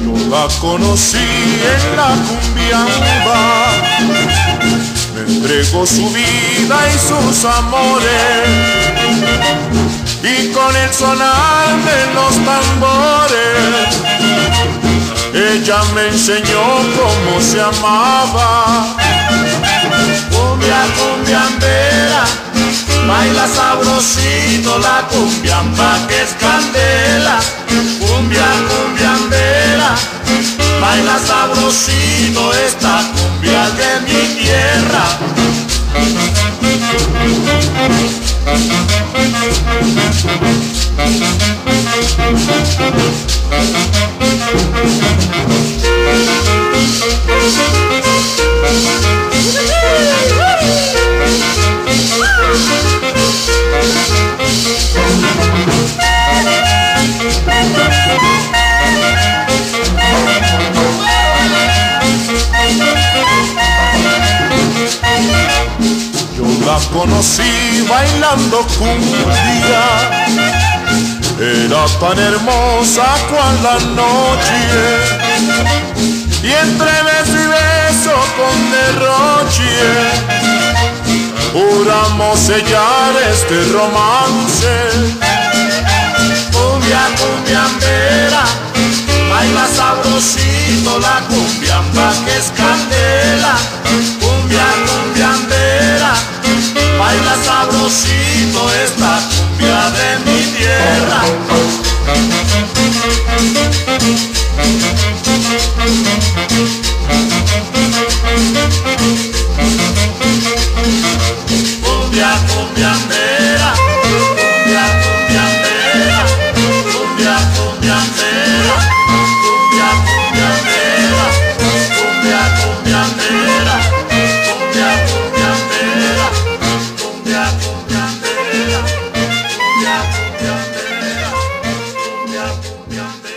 Yo la conocí en la cumbiamba Entregó su vida y sus amores. Y con el sonar de los tambores, ella me enseñó cómo se amaba. Cumbia, cumbiambera, baila sabrosito la cumbiamba que es candela. Yo conocí bailando cumbia. Era tan hermosa cual la noche. Y entre beso y beso con derroche. Juramos sellar este romance. Cumbia, cumbiambera, baila sabrosito la cumbiamba que es candela. sabrosito es la cumbia de mi tierra. Thank you. campeón de